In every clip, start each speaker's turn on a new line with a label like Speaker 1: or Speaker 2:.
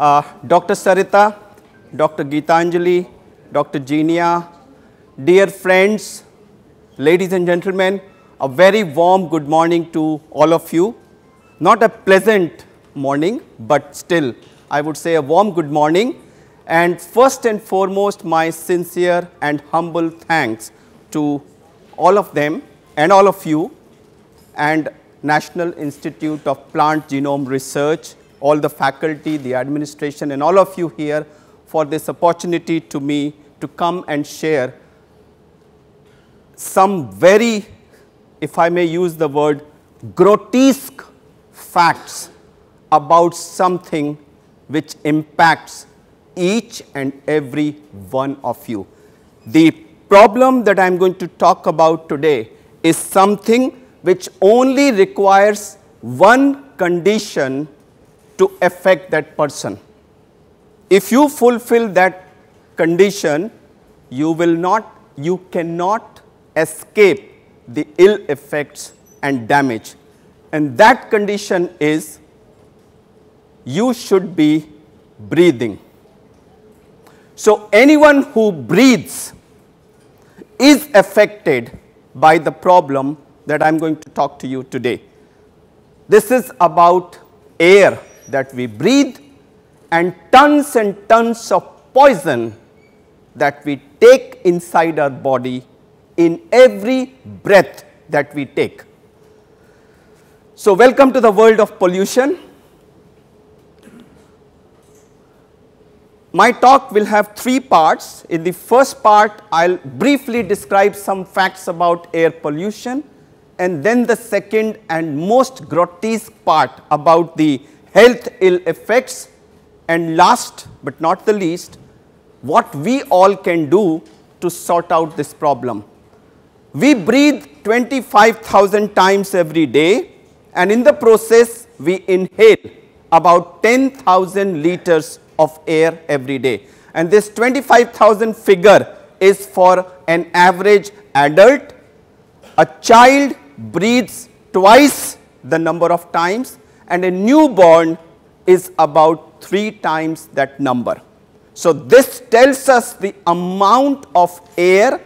Speaker 1: uh, Dr. Sarita, Dr. Geetanjali, Dr. Genia, dear friends, ladies and gentlemen, a very warm good morning to all of you. Not a pleasant morning, but still I would say a warm good morning and first and foremost my sincere and humble thanks to all of them and all of you and National Institute of Plant Genome Research, all the faculty, the administration and all of you here for this opportunity to me to come and share some very, if I may use the word, grotesque facts about something which impacts each and every one of you. The problem that I am going to talk about today is something which only requires one condition to affect that person. If you fulfill that condition, you will not, you cannot escape the ill effects and damage. And that condition is you should be breathing. So, anyone who breathes is affected by the problem that I am going to talk to you today. This is about air that we breathe and tons and tons of poison that we take inside our body in every breath that we take. So, welcome to the world of pollution. My talk will have three parts. In the first part, I will briefly describe some facts about air pollution and then the second and most grotesque part about the health ill effects and last but not the least, what we all can do to sort out this problem. We breathe 25,000 times every day and in the process we inhale about 10,000 liters of air every day. And this 25,000 figure is for an average adult. A child breathes twice the number of times and a newborn is about 3 times that number. So, this tells us the amount of air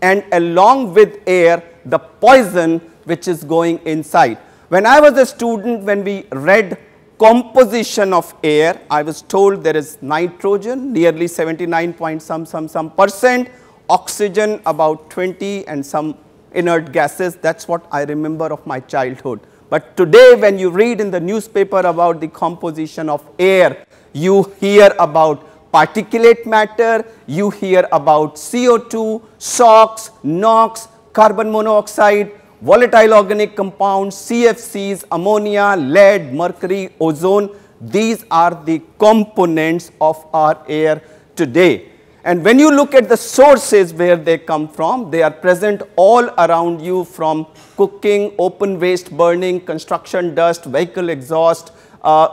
Speaker 1: and along with air the poison which is going inside. When I was a student when we read composition of air, I was told there is nitrogen nearly 79 point some some some percent, oxygen about 20 and some inert gases that is what I remember of my childhood. But today when you read in the newspaper about the composition of air, you hear about particulate matter, you hear about CO2, SOx, NOx, carbon monoxide, volatile organic compounds, CFCs, ammonia, lead, mercury, ozone, these are the components of our air today. And when you look at the sources where they come from, they are present all around you from cooking, open waste burning, construction dust, vehicle exhaust, uh,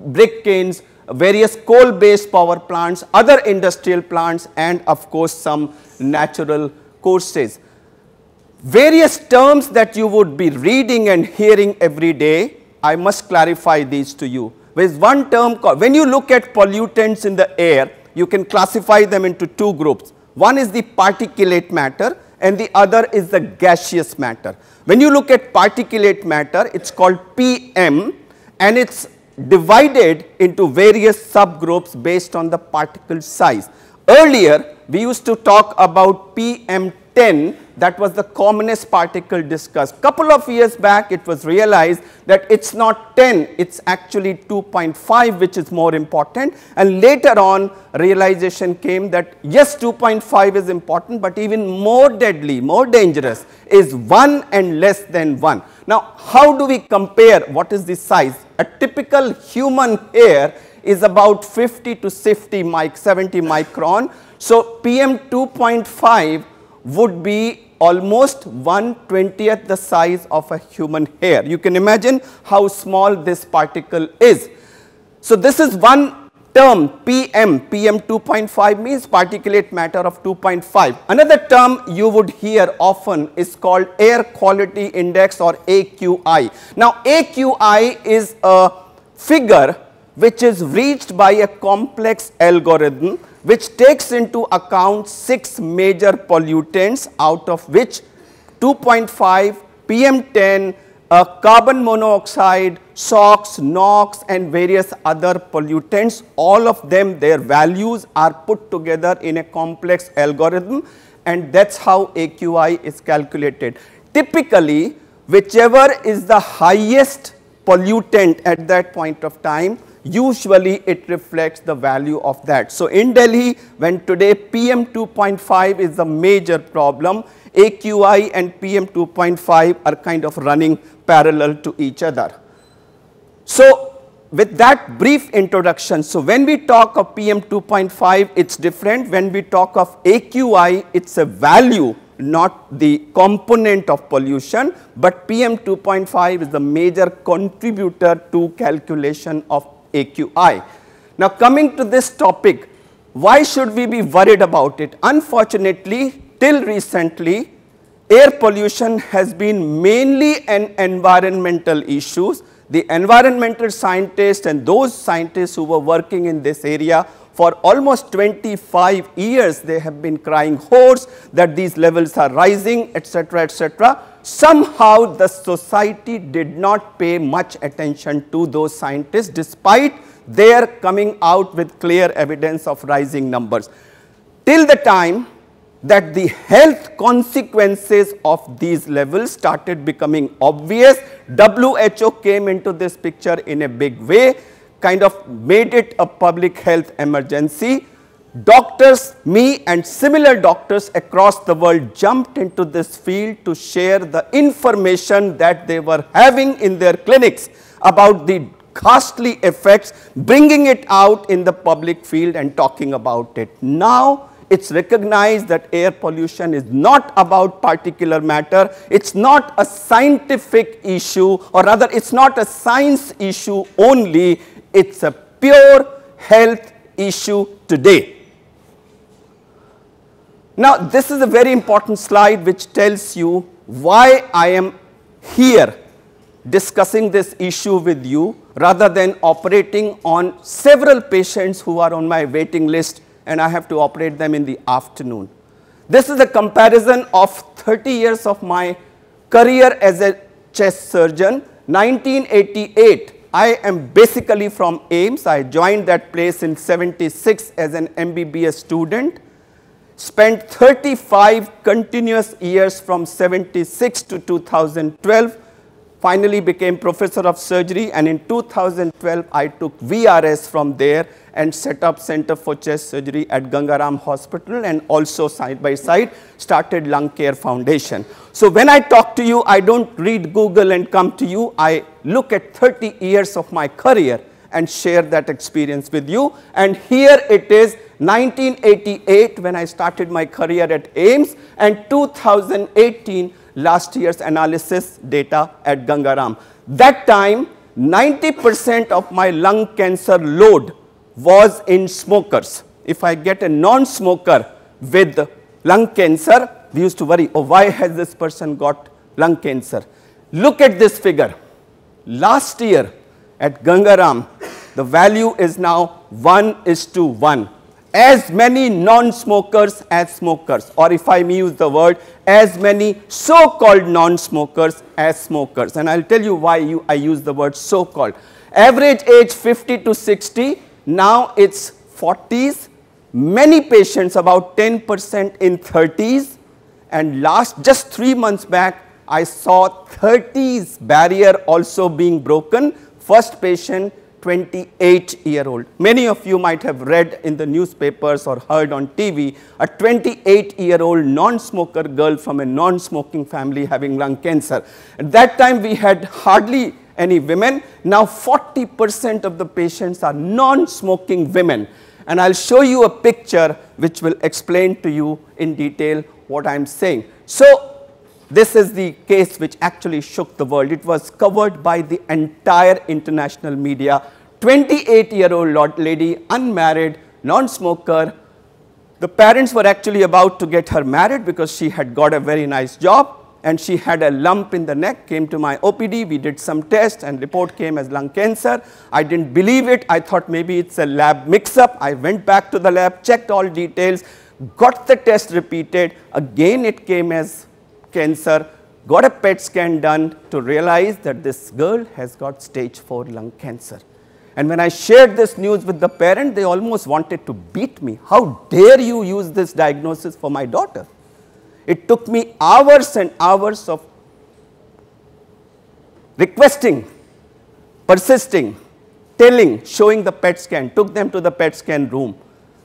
Speaker 1: brick kilns, various coal based power plants, other industrial plants and of course some natural courses various terms that you would be reading and hearing every day, I must clarify these to you. With one term called, when you look at pollutants in the air, you can classify them into two groups. One is the particulate matter and the other is the gaseous matter. When you look at particulate matter, it is called PM and it is divided into various subgroups based on the particle size. Earlier, we used to talk about PM10 that was the commonest particle discussed. Couple of years back it was realized that it is not 10, it is actually 2.5 which is more important and later on realization came that yes 2.5 is important but even more deadly, more dangerous is 1 and less than 1. Now how do we compare what is the size? A typical human hair is about 50 to 50 mic 70 micron. So PM 2.5 would be almost 1 20th the size of a human hair. You can imagine how small this particle is. So, this is one term PM, PM 2.5 means particulate matter of 2.5. Another term you would hear often is called air quality index or AQI. Now, AQI is a figure which is reached by a complex algorithm which takes into account six major pollutants out of which 2.5, PM10, uh, carbon monoxide, SOx, NOx and various other pollutants, all of them their values are put together in a complex algorithm and that is how AQI is calculated. Typically, whichever is the highest pollutant at that point of time, usually it reflects the value of that. So, in Delhi when today PM 2.5 is the major problem, AQI and PM 2.5 are kind of running parallel to each other. So, with that brief introduction, so when we talk of PM 2.5, it's different. When we talk of AQI, it's a value, not the component of pollution, but PM 2.5 is the major contributor to calculation of AQI. Now coming to this topic, why should we be worried about it? Unfortunately, till recently, air pollution has been mainly an environmental issue. The environmental scientists and those scientists who were working in this area for almost 25 years, they have been crying hoarse that these levels are rising, etc., etc. Somehow the society did not pay much attention to those scientists despite their coming out with clear evidence of rising numbers. Till the time that the health consequences of these levels started becoming obvious. WHO came into this picture in a big way, kind of made it a public health emergency. Doctors, me and similar doctors across the world jumped into this field to share the information that they were having in their clinics about the costly effects, bringing it out in the public field and talking about it. Now, it's recognized that air pollution is not about particulate matter, it's not a scientific issue or rather it's not a science issue only, it's a pure health issue today. Now this is a very important slide which tells you why I am here discussing this issue with you rather than operating on several patients who are on my waiting list and I have to operate them in the afternoon. This is a comparison of 30 years of my career as a chest surgeon. 1988, I am basically from AIIMS. I joined that place in 76 as an MBBS student. Spent 35 continuous years from 76 to 2012 finally became professor of surgery and in 2012 I took VRS from there and set up Center for Chest Surgery at Ganga Ram Hospital and also side by side started Lung Care Foundation. So when I talk to you, I don't read Google and come to you. I look at 30 years of my career and share that experience with you. And here it is 1988 when I started my career at AIIMS and 2018 last year's analysis data at Ganga Ram. That time 90% of my lung cancer load was in smokers. If I get a non-smoker with lung cancer, we used to worry, oh, why has this person got lung cancer? Look at this figure. Last year at Ganga Ram, the value is now 1 is to 1. As many non-smokers as smokers, or if I may use the word, as many so-called non-smokers as smokers. And I'll tell you why you, I use the word so-called. Average age 50 to 60, now it's 40s, many patients about 10% in 30s and last just 3 months back I saw 30s barrier also being broken. First patient 28 year old. Many of you might have read in the newspapers or heard on TV a 28 year old non-smoker girl from a non-smoking family having lung cancer. At that time we had hardly any women. Now 40 percent of the patients are non-smoking women and I will show you a picture which will explain to you in detail what I am saying. So this is the case which actually shook the world. It was covered by the entire international media. 28 year old lady, unmarried, non-smoker. The parents were actually about to get her married because she had got a very nice job and she had a lump in the neck, came to my OPD, we did some tests and report came as lung cancer. I didn't believe it, I thought maybe it's a lab mix-up. I went back to the lab, checked all details, got the test repeated, again it came as cancer, got a PET scan done to realize that this girl has got stage 4 lung cancer. And when I shared this news with the parent, they almost wanted to beat me. How dare you use this diagnosis for my daughter? It took me hours and hours of requesting, persisting, telling, showing the PET scan, took them to the PET scan room.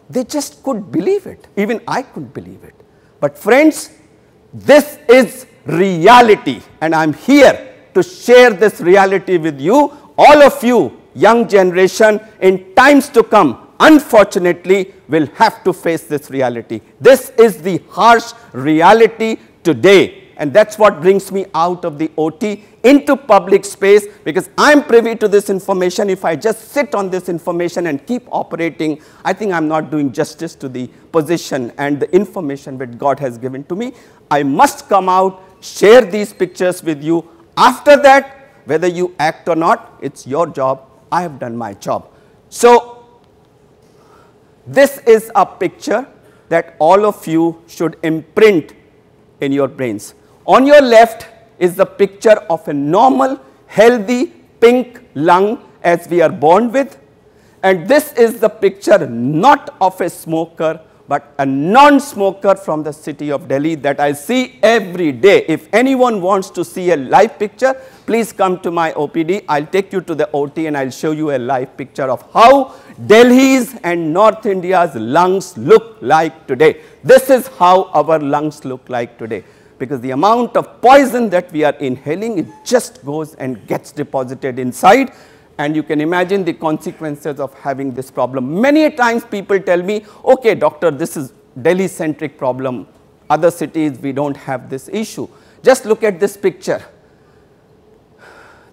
Speaker 1: They just couldn't believe it. Even I couldn't believe it. But friends, this is reality and I am here to share this reality with you, all of you, young generation, in times to come, unfortunately, will have to face this reality. This is the harsh reality today and that is what brings me out of the OT into public space because I am privy to this information. If I just sit on this information and keep operating, I think I am not doing justice to the position and the information that God has given to me. I must come out, share these pictures with you. After that, whether you act or not, it is your job. I have done my job. So, this is a picture that all of you should imprint in your brains. On your left is the picture of a normal, healthy, pink lung as we are born with. And this is the picture not of a smoker, but a non-smoker from the city of Delhi that I see every day. If anyone wants to see a live picture, please come to my OPD. I'll take you to the OT and I'll show you a live picture of how Delhi's and North India's lungs look like today. This is how our lungs look like today because the amount of poison that we are inhaling, it just goes and gets deposited inside and you can imagine the consequences of having this problem. Many times people tell me, okay doctor, this is Delhi centric problem, other cities we do not have this issue. Just look at this picture.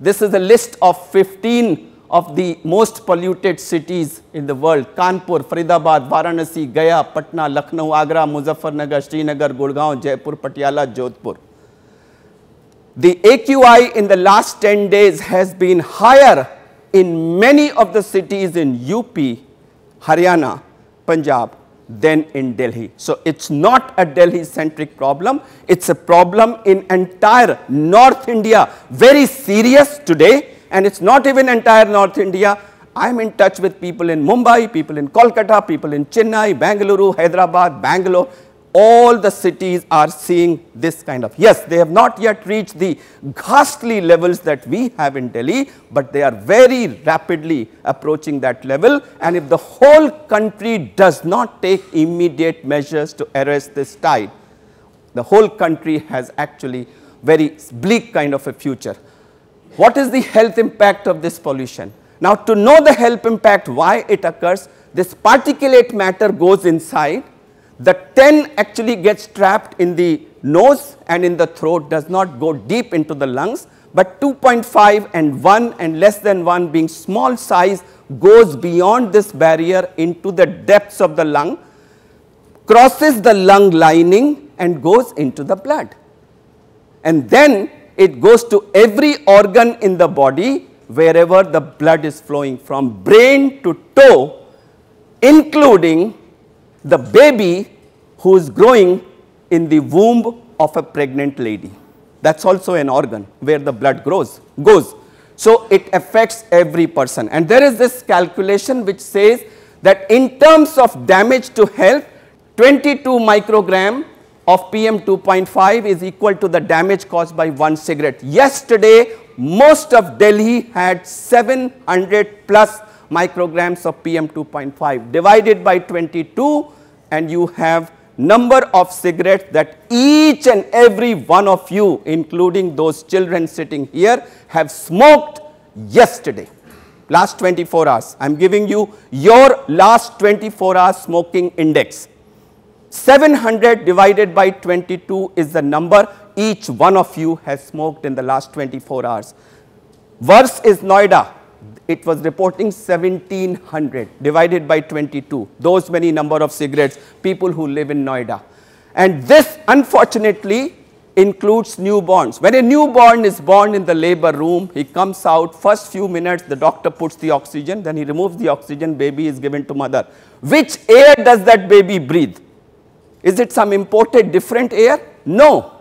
Speaker 1: This is a list of 15 of the most polluted cities in the world, Kanpur, Faridabad, Varanasi, Gaya, Patna, Lucknow, Agra, Muzaffarnagar, Srinagar, Gurgaon, Jaipur, Patiala, Jodhpur. The AQI in the last 10 days has been higher in many of the cities in UP, Haryana, Punjab than in Delhi. So, it is not a Delhi centric problem, it is a problem in entire North India, very serious today and it is not even entire North India. I am in touch with people in Mumbai, people in Kolkata, people in Chennai, Bangalore, Hyderabad, Bangalore. All the cities are seeing this kind of, yes, they have not yet reached the ghastly levels that we have in Delhi, but they are very rapidly approaching that level. And if the whole country does not take immediate measures to arrest this tide, the whole country has actually very bleak kind of a future. What is the health impact of this pollution? Now to know the health impact, why it occurs, this particulate matter goes inside, the 10 actually gets trapped in the nose and in the throat, does not go deep into the lungs, but 2.5 and 1 and less than 1 being small size goes beyond this barrier into the depths of the lung, crosses the lung lining and goes into the blood. And then it goes to every organ in the body wherever the blood is flowing from brain to toe, including the baby who is growing in the womb of a pregnant lady. That is also an organ where the blood grows, goes. So, it affects every person and there is this calculation which says that in terms of damage to health 22 microgram of PM 2.5 is equal to the damage caused by one cigarette. Yesterday, most of Delhi had 700 plus micrograms of PM 2.5 divided by 22 and you have number of cigarettes that each and every one of you including those children sitting here have smoked yesterday last 24 hours. I am giving you your last 24 hours smoking index. 700 divided by 22 is the number each one of you has smoked in the last 24 hours. Worse is Noida. It was reporting 1700 divided by 22. Those many number of cigarettes, people who live in Noida. And this unfortunately includes newborns. When a newborn is born in the labor room, he comes out, first few minutes the doctor puts the oxygen, then he removes the oxygen, baby is given to mother. Which air does that baby breathe? Is it some imported different air? No.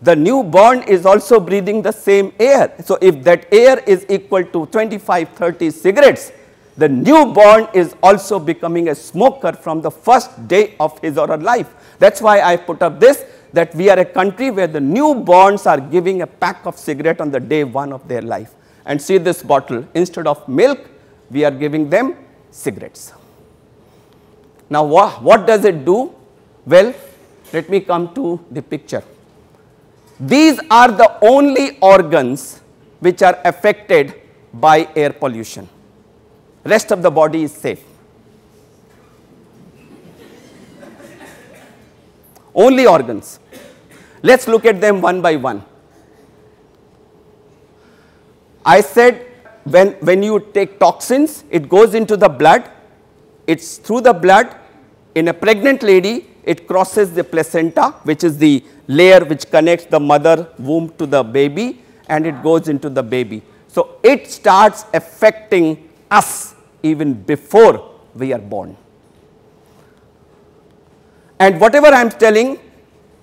Speaker 1: The newborn is also breathing the same air. So, if that air is equal to 25, 30 cigarettes, the newborn is also becoming a smoker from the first day of his or her life. That is why I put up this that we are a country where the newborns are giving a pack of cigarette on the day one of their life. And see this bottle, instead of milk, we are giving them cigarettes. Now, wha what does it do? Well, let me come to the picture. These are the only organs which are affected by air pollution. Rest of the body is safe. only organs. Let us look at them one by one. I said when, when you take toxins, it goes into the blood, it is through the blood, in a pregnant lady, it crosses the placenta, which is the layer which connects the mother womb to the baby and it goes into the baby. So, it starts affecting us even before we are born. And whatever I am telling,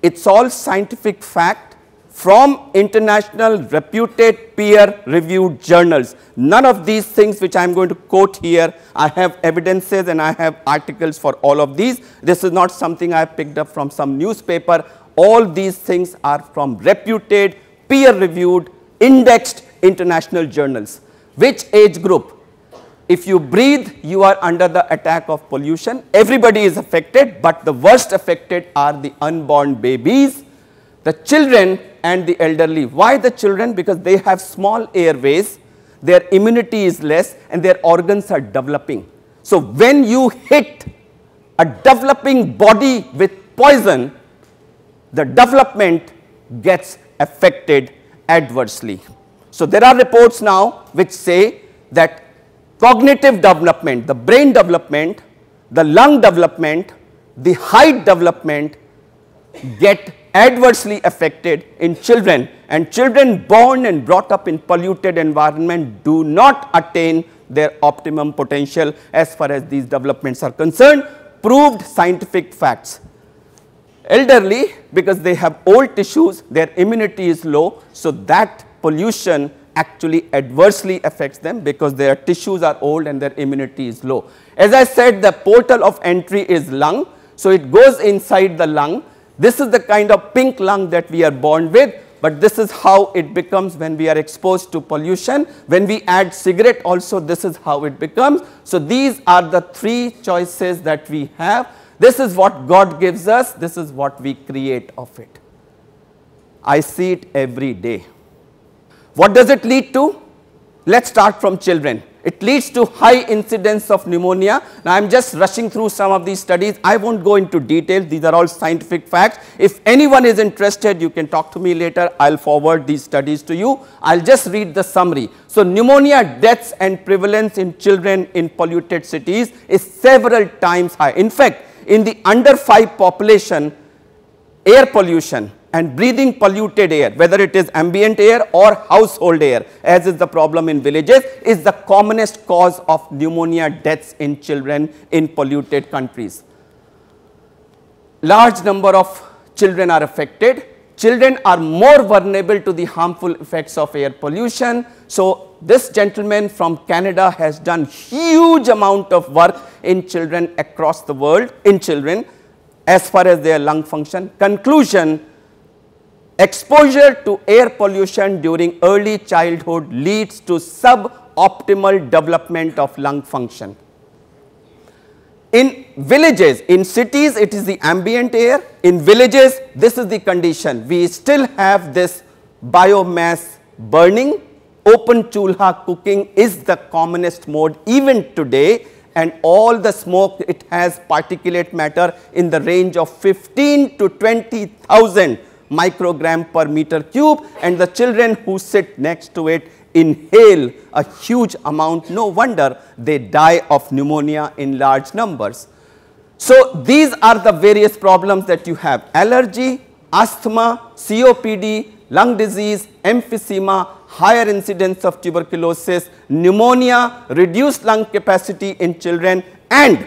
Speaker 1: it's all scientific fact from international reputed peer reviewed journals. None of these things which I am going to quote here, I have evidences and I have articles for all of these. This is not something I have picked up from some newspaper. All these things are from reputed, peer reviewed, indexed international journals. Which age group? if you breathe, you are under the attack of pollution. Everybody is affected, but the worst affected are the unborn babies, the children and the elderly. Why the children? Because they have small airways, their immunity is less and their organs are developing. So, when you hit a developing body with poison, the development gets affected adversely. So, there are reports now which say that cognitive development, the brain development, the lung development, the height development get adversely affected in children and children born and brought up in polluted environment do not attain their optimum potential as far as these developments are concerned proved scientific facts. Elderly because they have old tissues their immunity is low so that pollution actually adversely affects them because their tissues are old and their immunity is low. As I said the portal of entry is lung. So, it goes inside the lung. This is the kind of pink lung that we are born with, but this is how it becomes when we are exposed to pollution. When we add cigarette also this is how it becomes. So, these are the three choices that we have. This is what God gives us, this is what we create of it. I see it every day. What does it lead to? Let us start from children. It leads to high incidence of pneumonia. Now, I am just rushing through some of these studies. I not go into detail. These are all scientific facts. If anyone is interested, you can talk to me later. I will forward these studies to you. I will just read the summary. So, pneumonia deaths and prevalence in children in polluted cities is several times high. In fact, in the under 5 population, air pollution and breathing polluted air, whether it is ambient air or household air, as is the problem in villages, is the commonest cause of pneumonia deaths in children in polluted countries. Large number of children are affected. Children are more vulnerable to the harmful effects of air pollution. So, this gentleman from Canada has done huge amount of work in children across the world, in children as far as their lung function. Conclusion, Exposure to air pollution during early childhood leads to suboptimal development of lung function. In villages, in cities it is the ambient air, in villages this is the condition. We still have this biomass burning, open chulha cooking is the commonest mode even today and all the smoke it has particulate matter in the range of 15 to 20,000 microgram per meter cube and the children who sit next to it inhale a huge amount. No wonder they die of pneumonia in large numbers. So, these are the various problems that you have allergy, asthma, COPD, lung disease, emphysema, higher incidence of tuberculosis, pneumonia, reduced lung capacity in children and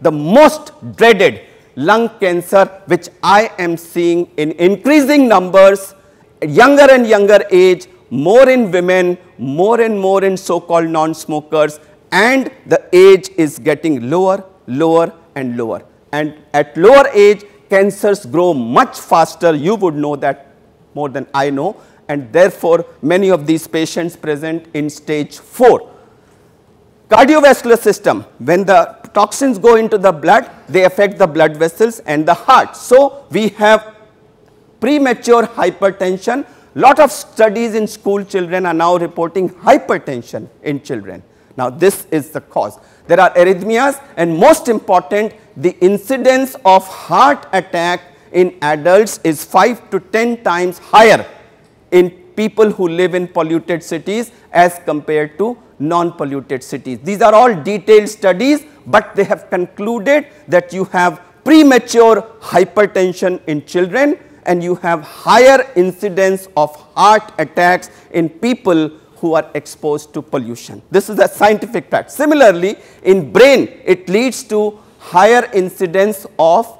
Speaker 1: the most dreaded lung cancer which I am seeing in increasing numbers, younger and younger age, more in women, more and more in so-called non-smokers and the age is getting lower, lower and lower. And at lower age, cancers grow much faster, you would know that more than I know and therefore, many of these patients present in stage 4. Cardiovascular system, when the toxins go into the blood, they affect the blood vessels and the heart. So, we have premature hypertension Lot of studies in school children are now reporting hypertension in children. Now, this is the cause. There are arrhythmias and most important the incidence of heart attack in adults is 5 to 10 times higher in people who live in polluted cities as compared to non-polluted cities. These are all detailed studies, but they have concluded that you have premature hypertension in children and you have higher incidence of heart attacks in people who are exposed to pollution. This is a scientific fact. Similarly, in brain it leads to higher incidence of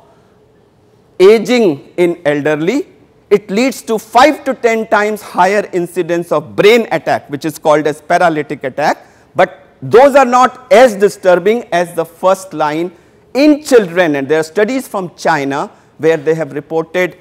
Speaker 1: aging in elderly. It leads to 5 to 10 times higher incidence of brain attack which is called as paralytic attack. But those are not as disturbing as the first line in children and there are studies from China where they have reported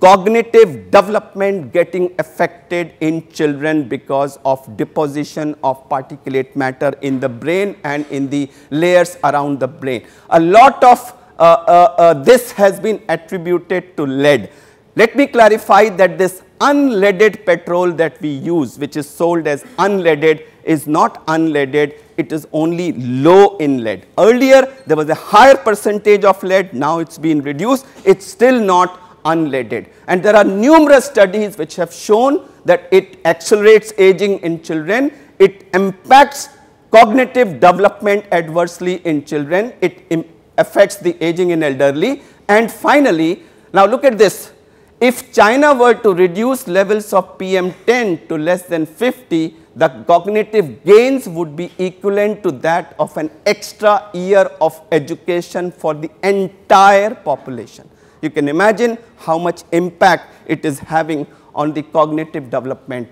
Speaker 1: cognitive development getting affected in children because of deposition of particulate matter in the brain and in the layers around the brain. A lot of uh, uh, uh, this has been attributed to lead. Let me clarify that this unleaded petrol that we use which is sold as unleaded is not unleaded, it is only low in lead. Earlier there was a higher percentage of lead, now it has been reduced, it is still not unleaded. And there are numerous studies which have shown that it accelerates aging in children, it impacts cognitive development adversely in children, it affects the aging in elderly. And finally, now look at this, if China were to reduce levels of PM10 to less than 50, the cognitive gains would be equivalent to that of an extra year of education for the entire population. You can imagine how much impact it is having on the cognitive development.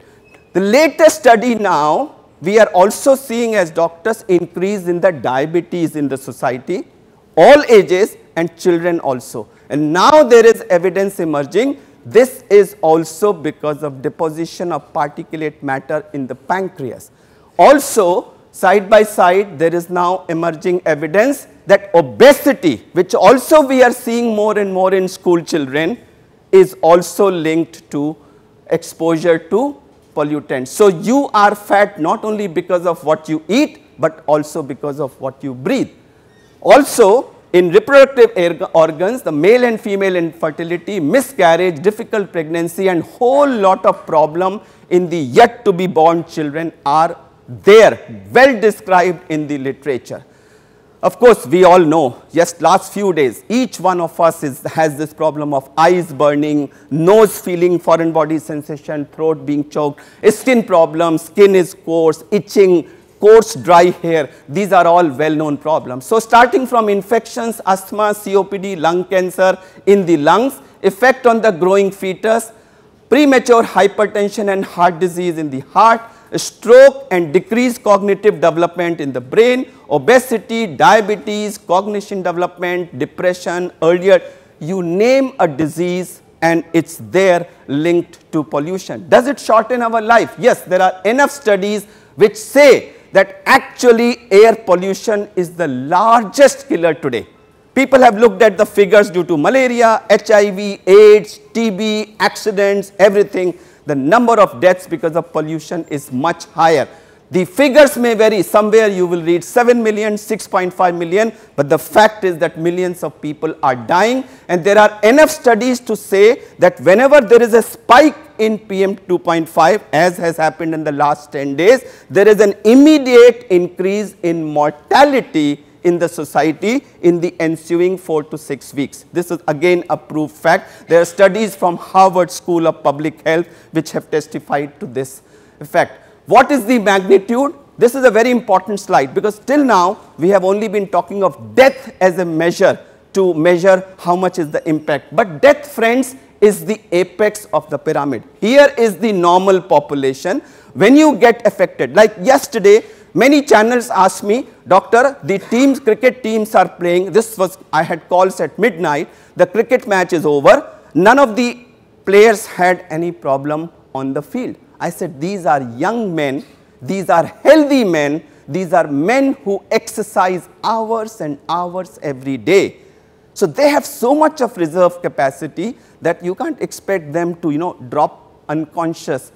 Speaker 1: The latest study now, we are also seeing as doctors increase in the diabetes in the society, all ages and children also. And now there is evidence emerging, this is also because of deposition of particulate matter in the pancreas. Also, side by side, there is now emerging evidence that obesity which also we are seeing more and more in school children is also linked to exposure to pollutants. So, you are fat not only because of what you eat, but also because of what you breathe. Also in reproductive organs, the male and female infertility, miscarriage, difficult pregnancy and whole lot of problem in the yet to be born children are there well described in the literature. Of course, we all know just last few days each one of us is, has this problem of eyes burning, nose feeling foreign body sensation, throat being choked, skin problems, skin is coarse, itching, coarse dry hair, these are all well known problems. So, starting from infections, asthma, COPD, lung cancer in the lungs, effect on the growing fetus, premature hypertension and heart disease in the heart, stroke and decreased cognitive development in the brain, obesity, diabetes, cognition development, depression, earlier, you name a disease and it's there linked to pollution. Does it shorten our life? Yes, there are enough studies which say that actually air pollution is the largest killer today. People have looked at the figures due to malaria, HIV, AIDS, TB, accidents, everything the number of deaths because of pollution is much higher. The figures may vary, somewhere you will read 7 million, 6.5 million, but the fact is that millions of people are dying and there are enough studies to say that whenever there is a spike in PM 2.5 as has happened in the last 10 days, there is an immediate increase in mortality in the society in the ensuing 4 to 6 weeks. This is again a proved fact. There are studies from Harvard School of Public Health which have testified to this effect. What is the magnitude? This is a very important slide because till now we have only been talking of death as a measure to measure how much is the impact. But death friends is the apex of the pyramid. Here is the normal population. When you get affected, like yesterday, many channels asked me, doctor, the teams, cricket teams are playing, this was, I had calls at midnight, the cricket match is over, none of the players had any problem on the field. I said, these are young men, these are healthy men, these are men who exercise hours and hours every day. So they have so much of reserve capacity that you can't expect them to, you know, drop unconscious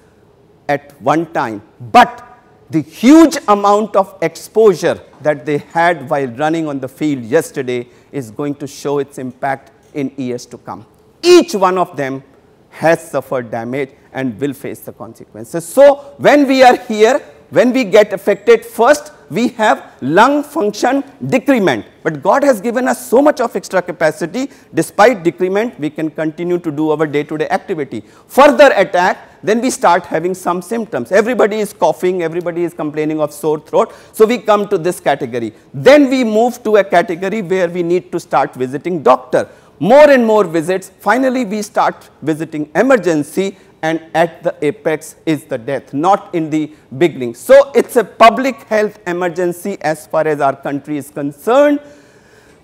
Speaker 1: at one time. But the huge amount of exposure that they had while running on the field yesterday is going to show its impact in years to come. Each one of them has suffered damage and will face the consequences. So, when we are here, when we get affected, first we have lung function decrement. But God has given us so much of extra capacity, despite decrement, we can continue to do our day to day activity. Further attack, then we start having some symptoms. Everybody is coughing, everybody is complaining of sore throat. So we come to this category. Then we move to a category where we need to start visiting doctor. More and more visits, finally we start visiting emergency and at the apex is the death, not in the beginning. So, it is a public health emergency as far as our country is concerned.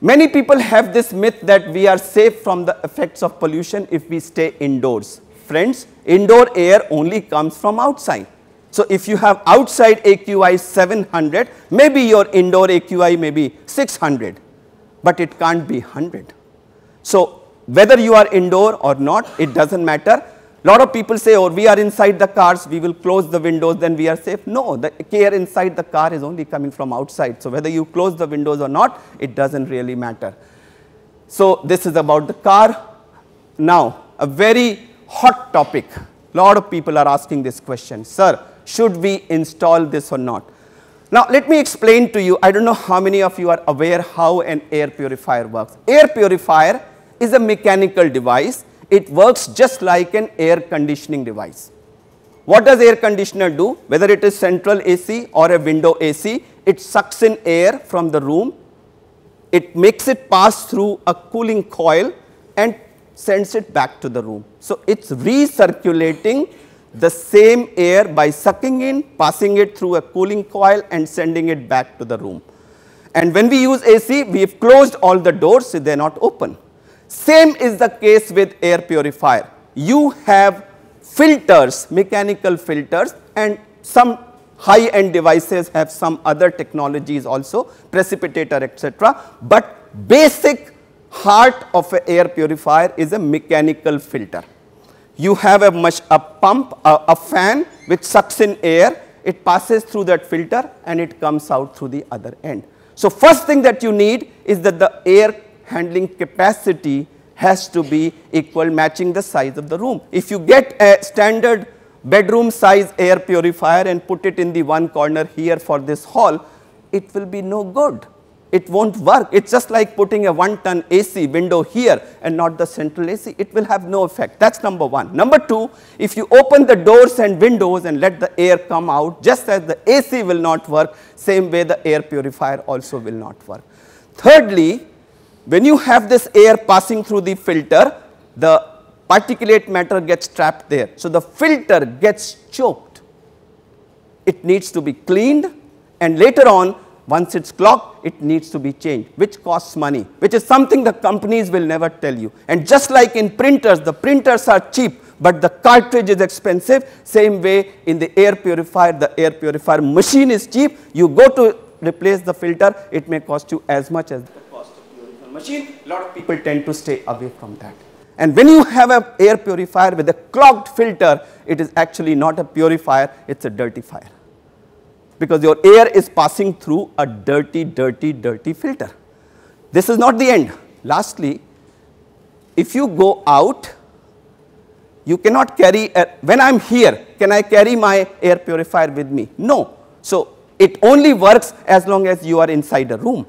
Speaker 1: Many people have this myth that we are safe from the effects of pollution if we stay indoors. Friends, indoor air only comes from outside. So, if you have outside AQI 700, maybe your indoor AQI may be 600, but it can't be 100. So, whether you are indoor or not, it does not matter lot of people say, oh, we are inside the cars, we will close the windows, then we are safe. No, the air inside the car is only coming from outside. So, whether you close the windows or not, it does not really matter. So, this is about the car. Now, a very hot topic. Lot of people are asking this question, sir, should we install this or not? Now, let me explain to you, I do not know how many of you are aware how an air purifier works. Air purifier is a mechanical device it works just like an air conditioning device. What does air conditioner do? Whether it is central AC or a window AC, it sucks in air from the room, it makes it pass through a cooling coil and sends it back to the room. So, it is recirculating the same air by sucking in, passing it through a cooling coil and sending it back to the room. And when we use AC, we have closed all the doors, so they are not open. Same is the case with air purifier. You have filters, mechanical filters and some high end devices have some other technologies also, precipitator etc. But basic heart of an air purifier is a mechanical filter. You have a, a pump, a, a fan which sucks in air, it passes through that filter and it comes out through the other end. So, first thing that you need is that the air handling capacity has to be equal matching the size of the room. If you get a standard bedroom size air purifier and put it in the one corner here for this hall, it will be no good. It won't work. It's just like putting a one ton AC window here and not the central AC. It will have no effect. That's number one. Number two, if you open the doors and windows and let the air come out, just as the AC will not work, same way the air purifier also will not work. Thirdly, when you have this air passing through the filter, the particulate matter gets trapped there. So, the filter gets choked. It needs to be cleaned and later on once it is clogged, it needs to be changed, which costs money, which is something the companies will never tell you. And just like in printers, the printers are cheap, but the cartridge is expensive. Same way in the air purifier, the air purifier machine is cheap. You go to replace the filter, it may cost you as much as the cost of the original machine, a lot of people tend to stay away from that. And when you have an air purifier with a clogged filter, it is actually not a purifier, it is a dirtifier. Because your air is passing through a dirty, dirty, dirty filter. This is not the end. Lastly, if you go out, you cannot carry, a, when I am here, can I carry my air purifier with me? No. So, it only works as long as you are inside a room.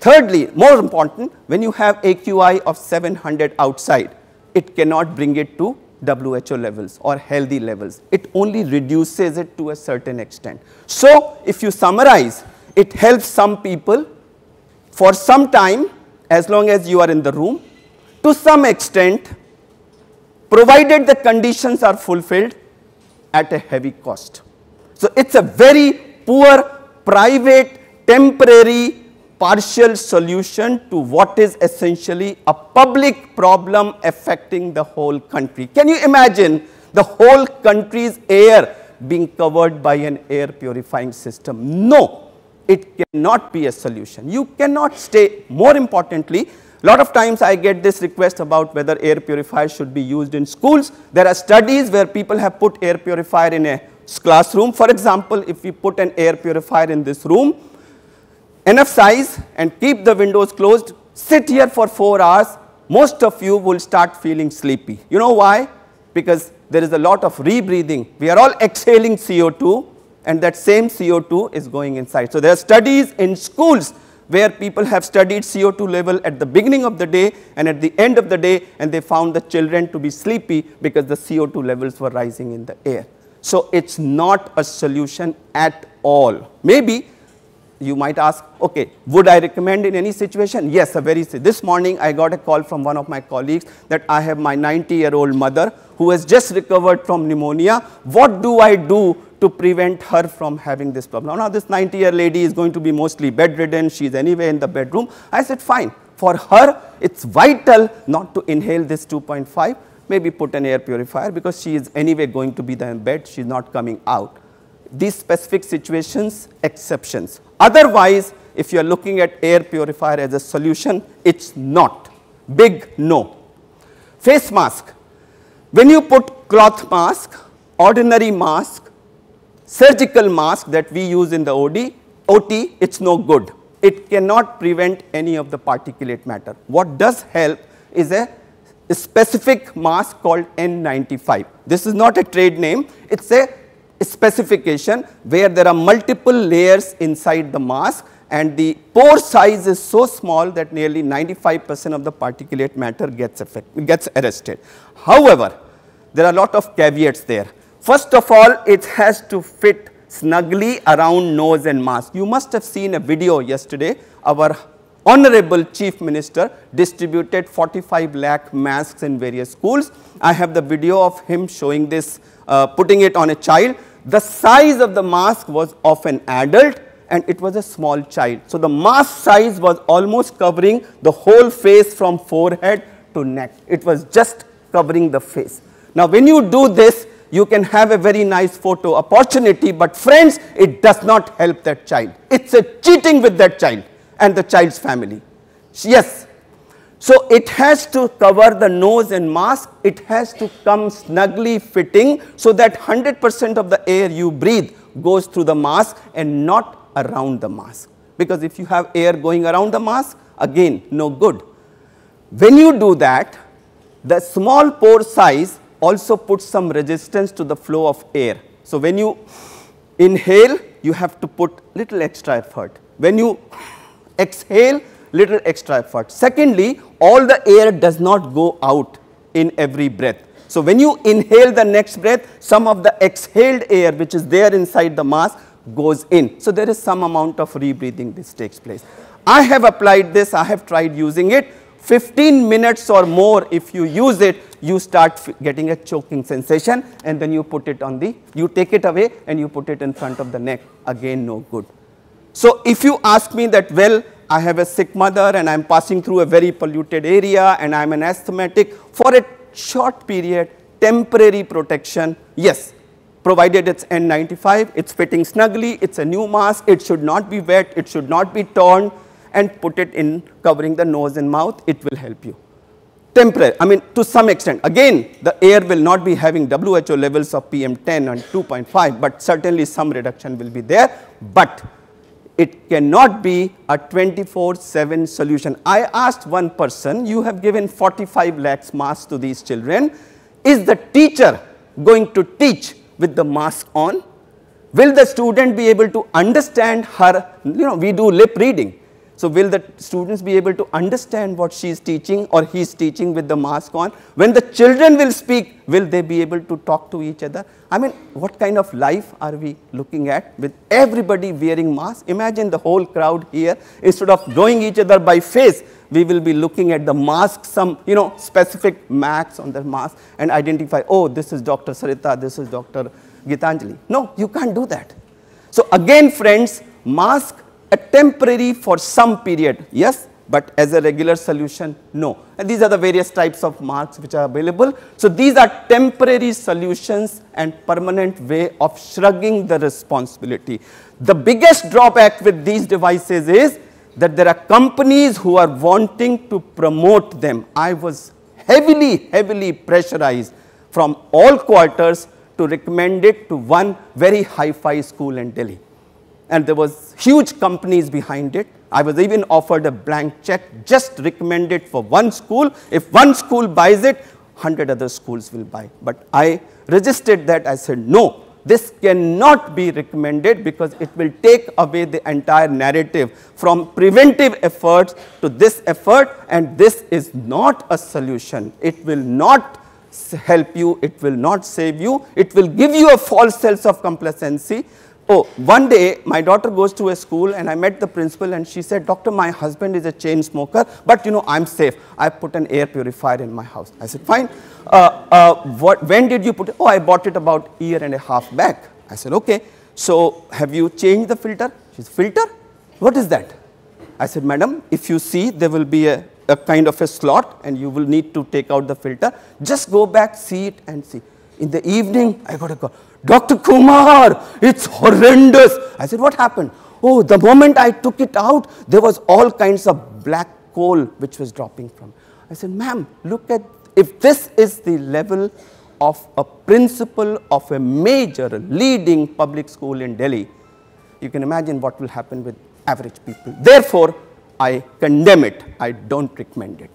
Speaker 1: Thirdly, more important, when you have AQI of 700 outside, it cannot bring it to WHO levels or healthy levels. It only reduces it to a certain extent. So, if you summarize, it helps some people for some time as long as you are in the room to some extent provided the conditions are fulfilled at a heavy cost. So, it is a very poor private temporary partial solution to what is essentially a public problem affecting the whole country. Can you imagine the whole country's air being covered by an air purifying system? No, it cannot be a solution. You cannot stay, more importantly, lot of times I get this request about whether air purifiers should be used in schools. There are studies where people have put air purifier in a classroom. For example, if we put an air purifier in this room, enough size and keep the windows closed, sit here for 4 hours, most of you will start feeling sleepy. You know why? Because there is a lot of rebreathing. We are all exhaling CO2 and that same CO2 is going inside. So, there are studies in schools where people have studied CO2 level at the beginning of the day and at the end of the day and they found the children to be sleepy because the CO2 levels were rising in the air. So, it is not a solution at all. Maybe you might ask, okay, would I recommend in any situation? Yes, a very, this morning I got a call from one of my colleagues that I have my 90 year old mother who has just recovered from pneumonia. What do I do to prevent her from having this problem? Now, this 90 year lady is going to be mostly bedridden. She is anyway in the bedroom. I said, fine. For her, it's vital not to inhale this 2.5, maybe put an air purifier because she is anyway going to be in bed. She's not coming out. These specific situations, exceptions. Otherwise, if you are looking at air purifier as a solution, it's not. Big no. Face mask. When you put cloth mask, ordinary mask, surgical mask that we use in the OD, OT, it's no good. It cannot prevent any of the particulate matter. What does help is a specific mask called N95. This is not a trade name, it's a specification where there are multiple layers inside the mask and the pore size is so small that nearly 95 percent of the particulate matter gets, affect, gets arrested. However, there are a lot of caveats there. First of all, it has to fit snugly around nose and mask. You must have seen a video yesterday. Our Honorable Chief Minister distributed 45 lakh masks in various schools. I have the video of him showing this, uh, putting it on a child the size of the mask was of an adult and it was a small child. So, the mask size was almost covering the whole face from forehead to neck. It was just covering the face. Now, when you do this, you can have a very nice photo opportunity, but friends, it does not help that child. It's a cheating with that child and the child's family. Yes, so, it has to cover the nose and mask, it has to come snugly fitting so that 100 percent of the air you breathe goes through the mask and not around the mask. Because if you have air going around the mask, again no good. When you do that, the small pore size also puts some resistance to the flow of air. So, when you inhale, you have to put little extra effort. When you exhale, little extra effort. Secondly, all the air does not go out in every breath. So, when you inhale the next breath, some of the exhaled air which is there inside the mask goes in. So, there is some amount of rebreathing this takes place. I have applied this, I have tried using it. 15 minutes or more if you use it, you start getting a choking sensation and then you put it on the, you take it away and you put it in front of the neck, again no good. So, if you ask me that well I have a sick mother and I am passing through a very polluted area and I am an asthmatic for a short period, temporary protection, yes, provided it's N95, it's fitting snugly, it's a new mask, it should not be wet, it should not be torn and put it in covering the nose and mouth, it will help you. Temporary, I mean to some extent, again the air will not be having WHO levels of PM10 and 2.5, but certainly some reduction will be there, but it cannot be a 24-7 solution. I asked one person, you have given 45 lakhs masks to these children, is the teacher going to teach with the mask on? Will the student be able to understand her, you know, we do lip reading. So will the students be able to understand what she is teaching or he is teaching with the mask on? When the children will speak, will they be able to talk to each other? I mean, what kind of life are we looking at with everybody wearing masks? Imagine the whole crowd here, instead of knowing each other by face, we will be looking at the mask, some, you know, specific marks on the mask and identify, oh, this is Dr. Sarita, this is Dr. Gitanjali. No, you can't do that. So again, friends, mask a temporary for some period, yes, but as a regular solution, no. And these are the various types of marks which are available. So these are temporary solutions and permanent way of shrugging the responsibility. The biggest drawback with these devices is that there are companies who are wanting to promote them. I was heavily, heavily pressurized from all quarters to recommend it to one very high-fi school in Delhi and there was huge companies behind it. I was even offered a blank check, just recommend it for one school. If one school buys it, 100 other schools will buy. But I resisted that. I said, no, this cannot be recommended because it will take away the entire narrative from preventive efforts to this effort and this is not a solution. It will not help you, it will not save you, it will give you a false sense of complacency Oh, one day my daughter goes to a school and I met the principal and she said, Doctor, my husband is a chain smoker, but you know, I'm safe. I put an air purifier in my house. I said, fine. Uh, uh, what, when did you put it? Oh, I bought it about a year and a half back. I said, okay. So have you changed the filter? She said, filter? What is that? I said, madam, if you see, there will be a, a kind of a slot and you will need to take out the filter. Just go back, see it and see. In the evening, I got a call. Dr. Kumar, it's horrendous. I said, what happened? Oh, the moment I took it out, there was all kinds of black coal which was dropping from. I said, ma'am, look at, if this is the level of a principal of a major leading public school in Delhi, you can imagine what will happen with average people. Therefore, I condemn it. I don't recommend it.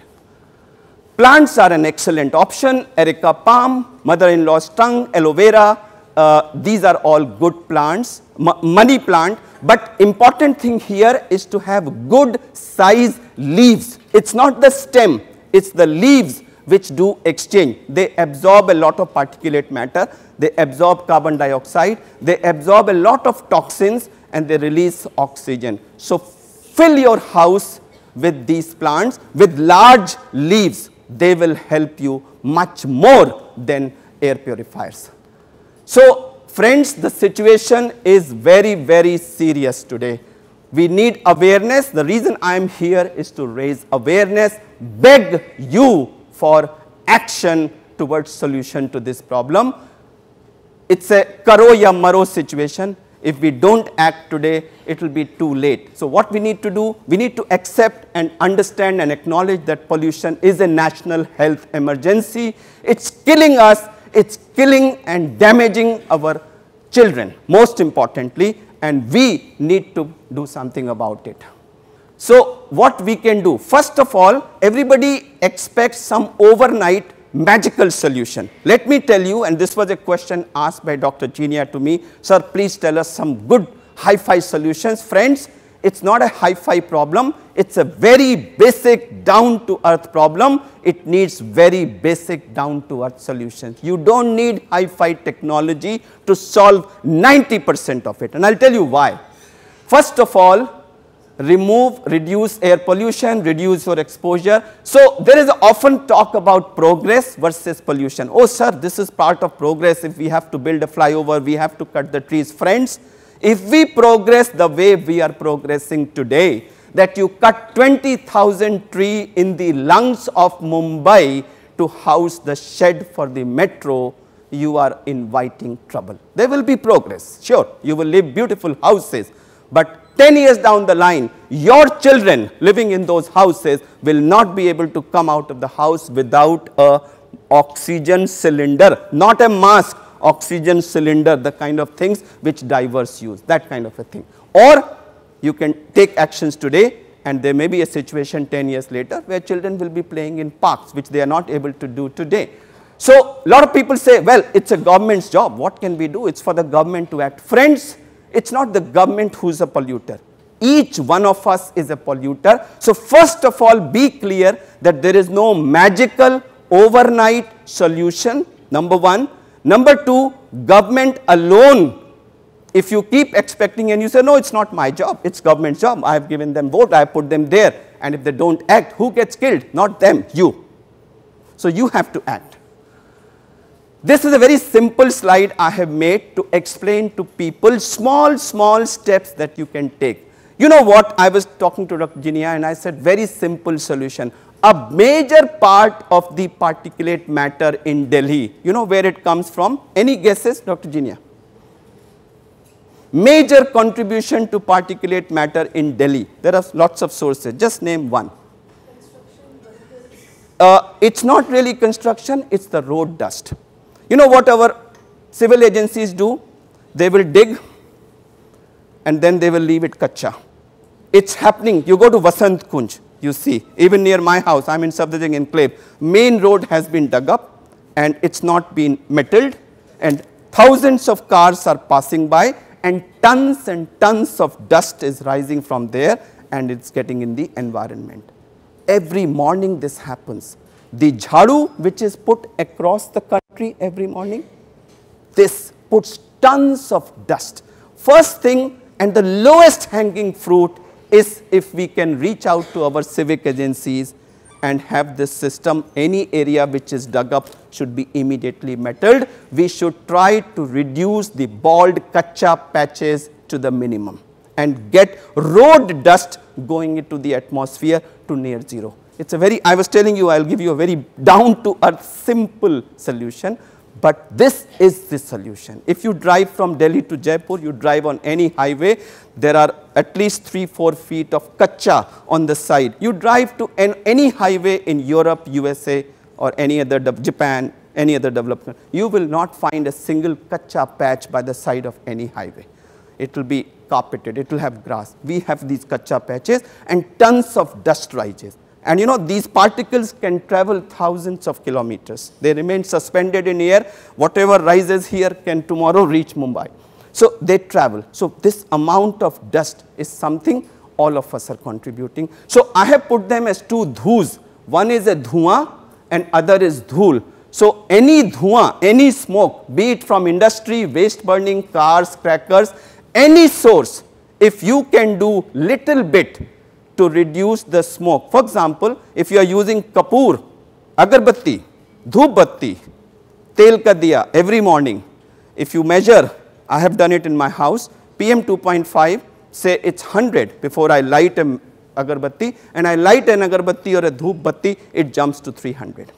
Speaker 1: Plants are an excellent option. Areca palm, mother-in-law's tongue, aloe vera, uh, these are all good plants, money plant, but important thing here is to have good size leaves. It's not the stem, it's the leaves which do exchange. They absorb a lot of particulate matter, they absorb carbon dioxide, they absorb a lot of toxins and they release oxygen. So fill your house with these plants with large leaves. They will help you much more than air purifiers. So friends, the situation is very, very serious today. We need awareness. The reason I am here is to raise awareness, beg you for action towards solution to this problem. It's a karo ya maro situation. If we don't act today, it will be too late. So what we need to do, we need to accept and understand and acknowledge that pollution is a national health emergency. It's killing us it's killing and damaging our children most importantly and we need to do something about it. So what we can do? First of all, everybody expects some overnight magical solution. Let me tell you, and this was a question asked by Dr. Chinia to me, sir, please tell us some good hi-fi solutions. Friends, it's not a hi-fi problem, it's a very basic down-to-earth problem. It needs very basic down-to-earth solutions. You don't need hi-fi technology to solve 90 percent of it and I will tell you why. First of all, remove, reduce air pollution, reduce your exposure. So there is often talk about progress versus pollution. Oh sir, this is part of progress. If we have to build a flyover, we have to cut the trees. Friends, if we progress the way we are progressing today, that you cut 20,000 tree in the lungs of Mumbai to house the shed for the metro, you are inviting trouble. There will be progress, sure, you will live beautiful houses, but 10 years down the line, your children living in those houses will not be able to come out of the house without a oxygen cylinder, not a mask, oxygen cylinder, the kind of things which divers use, that kind of a thing. Or you can take actions today and there may be a situation 10 years later where children will be playing in parks which they are not able to do today. So, a lot of people say, well, it's a government's job. What can we do? It's for the government to act. Friends, it's not the government who's a polluter. each one of us is a polluter. So first of all, be clear that there is no magical overnight solution, number one. Number two, government alone if you keep expecting and you say, no, it's not my job, it's government's job. I have given them vote, I have put them there. And if they don't act, who gets killed? Not them, you. So you have to act. This is a very simple slide I have made to explain to people small, small steps that you can take. You know what? I was talking to Dr. Jinia and I said very simple solution. A major part of the particulate matter in Delhi, you know where it comes from? Any guesses, Dr. Jinia? major contribution to particulate matter in Delhi. There are lots of sources, just name one. Uh, it's not really construction, it's the road dust. You know what our civil agencies do? They will dig and then they will leave it kacha. It's happening. You go to Vasant Kunj, you see, even near my house, I'm in Safdarjung enclave, main road has been dug up and it's not been metalled and thousands of cars are passing by and tons and tons of dust is rising from there and it's getting in the environment. Every morning this happens. The jhadu which is put across the country every morning, this puts tons of dust. First thing and the lowest hanging fruit is if we can reach out to our civic agencies and have this system, any area which is dug up should be immediately metalled. We should try to reduce the bald kacha patches to the minimum and get road dust going into the atmosphere to near zero. It's a very, I was telling you, I'll give you a very down to earth simple solution. But this is the solution. If you drive from Delhi to Jaipur, you drive on any highway, there are at least 3 4 feet of kacha on the side. You drive to an, any highway in Europe, USA or any other Japan, any other development, you will not find a single kacha patch by the side of any highway. It will be carpeted, it will have grass. We have these kacha patches and tons of dust rises. And you know these particles can travel thousands of kilometers. They remain suspended in air. Whatever rises here can tomorrow reach Mumbai. So they travel. So this amount of dust is something all of us are contributing. So I have put them as two dhus. One is a dhua and other is dhul. So any dhua, any smoke, be it from industry, waste burning, cars, crackers, any source, if you can do little bit to reduce the smoke. For example, if you are using kapoor, agarbatti, dhoop tel ka every morning, if you measure, I have done it in my house, PM 2.5, say it's 100 before I light a agarbatti and I light an agarbatti or a dhoop batti, it jumps to 300.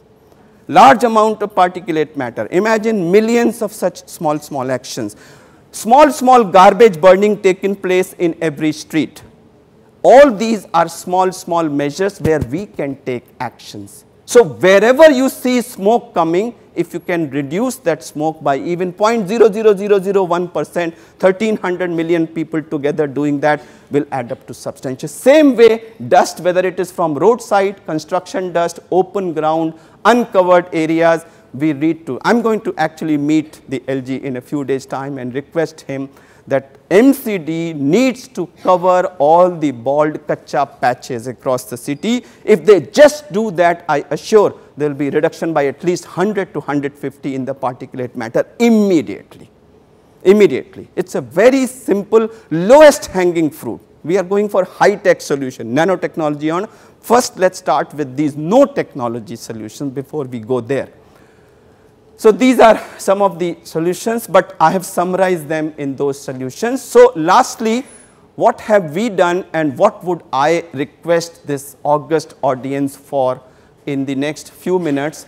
Speaker 1: Large amount of particulate matter. Imagine millions of such small, small actions. Small, small garbage burning taking place in every street. All these are small, small measures where we can take actions. So wherever you see smoke coming, if you can reduce that smoke by even 0.00001 percent, 1300 million people together doing that will add up to substantial. Same way, dust, whether it is from roadside, construction dust, open ground, uncovered areas, we read to. I'm going to actually meet the LG in a few days time and request him that MCD needs to cover all the bald kacha patches across the city. If they just do that, I assure there will be reduction by at least 100 to 150 in the particulate matter immediately. Immediately. It's a very simple, lowest hanging fruit. We are going for high-tech solution, nanotechnology on. First, let's start with these no technology solutions before we go there. So these are some of the solutions, but I have summarized them in those solutions. So lastly, what have we done and what would I request this august audience for in the next few minutes?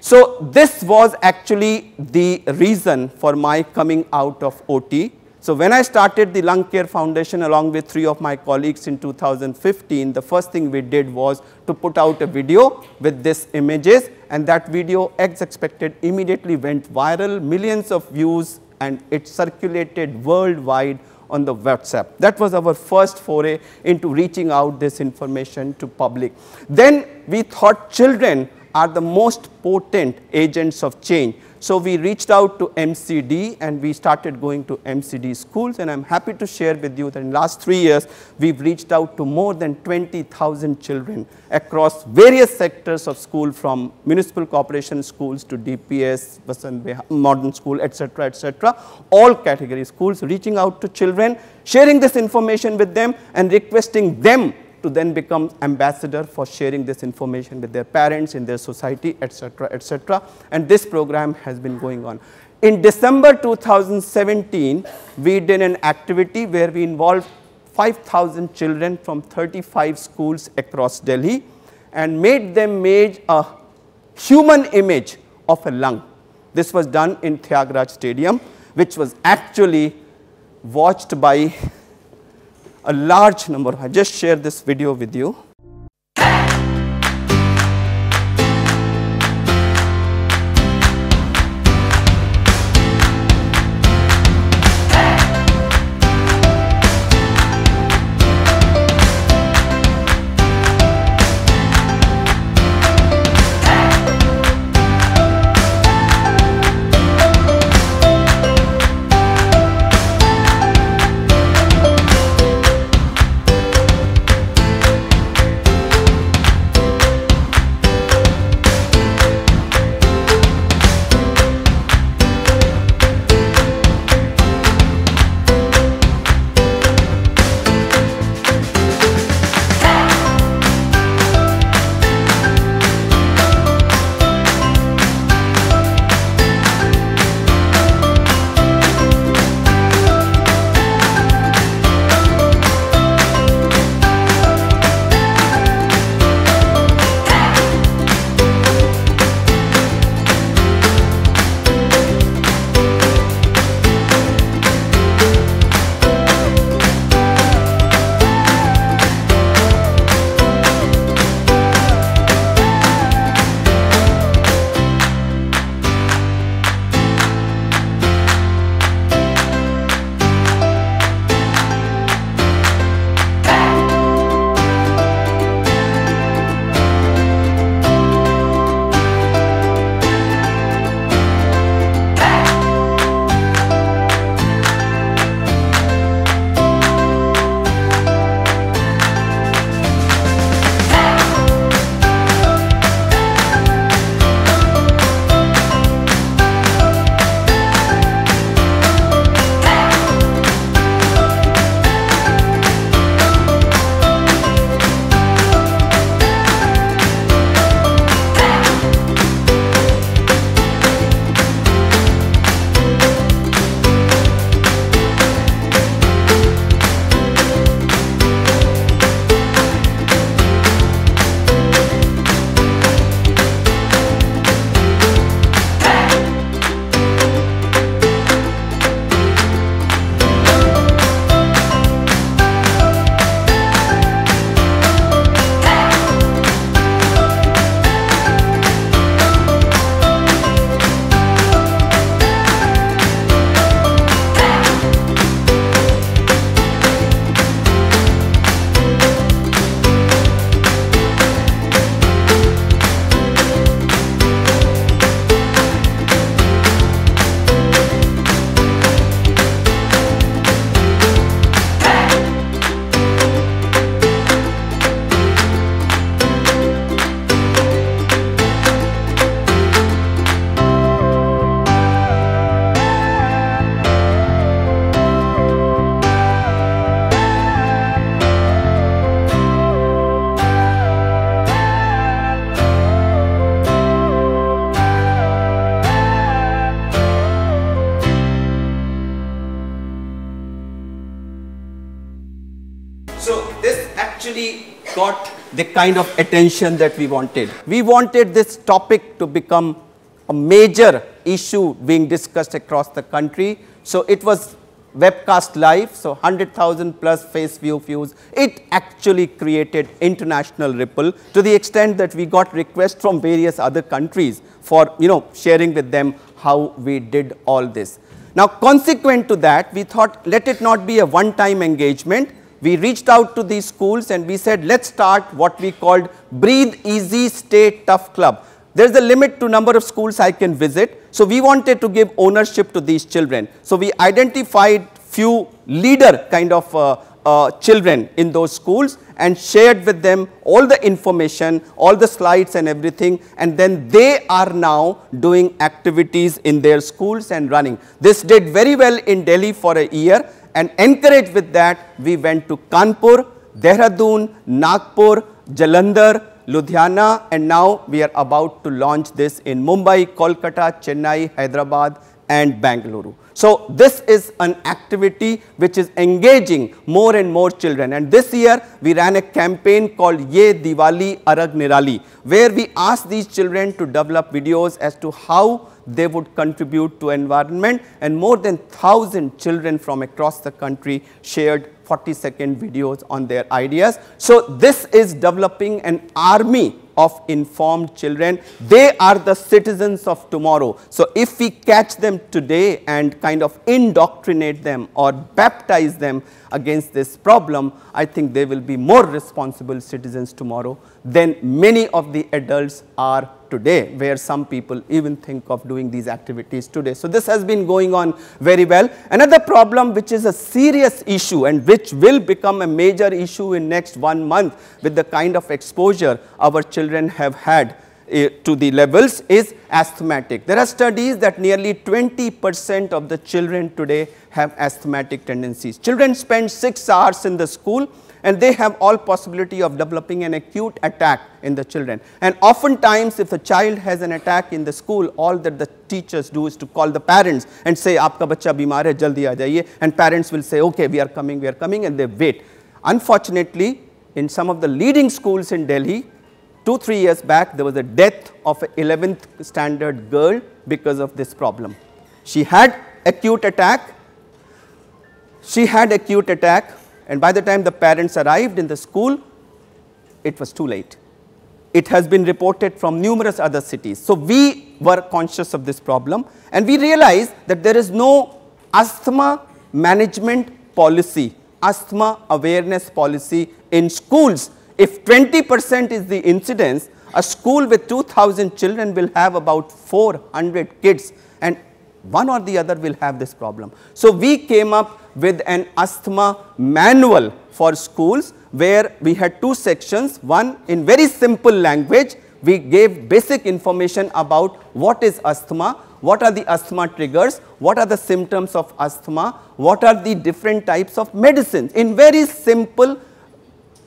Speaker 1: So this was actually the reason for my coming out of OT. So when I started the Lung Care Foundation along with three of my colleagues in 2015, the first thing we did was to put out a video with these images and that video as expected immediately went viral, millions of views and it circulated worldwide on the WhatsApp. That was our first foray into reaching out this information to public. Then we thought children are the most potent agents of change. So, we reached out to MCD and we started going to MCD schools and I am happy to share with you that in last 3 years we have reached out to more than 20,000 children across various sectors of school from municipal corporation schools to DPS, modern school etc., etc. all category schools reaching out to children, sharing this information with them and requesting them to then become ambassador for sharing this information with their parents in their society etc., etc. and this program has been going on. In December 2017, we did an activity where we involved 5000 children from 35 schools across Delhi and made them make a human image of a lung. This was done in Thiagraj Stadium, which was actually watched by a large number. I just share this video with you. Kind of attention that we wanted. We wanted this topic to become a major issue being discussed across the country. So, it was webcast live, so 100,000 plus face view views. It actually created international ripple to the extent that we got requests from various other countries for you know sharing with them how we did all this. Now, consequent to that, we thought let it not be a one time engagement, we reached out to these schools and we said, let's start what we called Breathe Easy Stay Tough Club. there is a limit to number of schools I can visit. So, we wanted to give ownership to these children. So, we identified few leader kind of uh, uh, children in those schools and shared with them all the information, all the slides and everything and then they are now doing activities in their schools and running. This did very well in Delhi for a year and encouraged with that we went to Kanpur, Dehradun, Nagpur, Jalandhar, Ludhiana and now we are about to launch this in Mumbai, Kolkata, Chennai, Hyderabad and Bangalore. So, this is an activity which is engaging more and more children and this year we ran a campaign called Ye Diwali Arag Nirali where we asked these children to develop videos as to how they would contribute to environment and more than 1000 children from across the country shared 40 second videos on their ideas. So, this is developing an army of informed children. They are the citizens of tomorrow. So, if we catch them today and kind of indoctrinate them or baptize them against this problem, I think they will be more responsible citizens tomorrow than many of the adults are today, where some people even think of doing these activities today. So, this has been going on very well. Another problem which is a serious issue and which will become a major issue in next one month with the kind of exposure our children have had uh, to the levels is asthmatic. There are studies that nearly 20 percent of the children today have asthmatic tendencies. Children spend 6 hours in the school and they have all possibility of developing an acute attack in the children. And oftentimes if a child has an attack in the school, all that the teachers do is to call the parents and say, aapka bacha bimar hai, jaldi aa. And parents will say, okay, we are coming, we are coming and they wait. Unfortunately, in some of the leading schools in Delhi, two, three years back, there was a death of an 11th standard girl because of this problem. She had acute attack. She had acute attack and by the time the parents arrived in the school, it was too late. It has been reported from numerous other cities. So, we were conscious of this problem and we realized that there is no asthma management policy, asthma awareness policy in schools. If 20 percent is the incidence, a school with 2000 children will have about 400 kids and one or the other will have this problem. So, we came up with an asthma manual for schools where we had two sections, one in very simple language, we gave basic information about what is asthma, what are the asthma triggers, what are the symptoms of asthma, what are the different types of medicines in very simple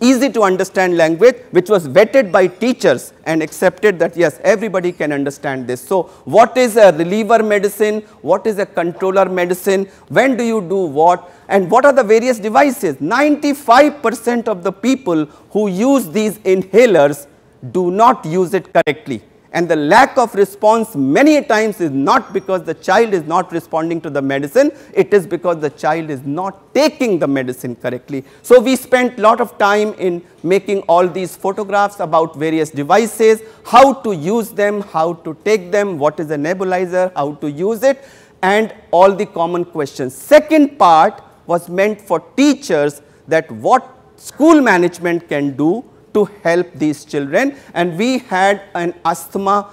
Speaker 1: easy to understand language which was vetted by teachers and accepted that yes everybody can understand this. So, what is a reliever medicine, what is a controller medicine, when do you do what and what are the various devices. 95 percent of the people who use these inhalers do not use it correctly and the lack of response many times is not because the child is not responding to the medicine, it is because the child is not taking the medicine correctly. So, we spent lot of time in making all these photographs about various devices, how to use them, how to take them, what is a nebulizer, how to use it and all the common questions. Second part was meant for teachers that what school management can do to help these children and we had an asthma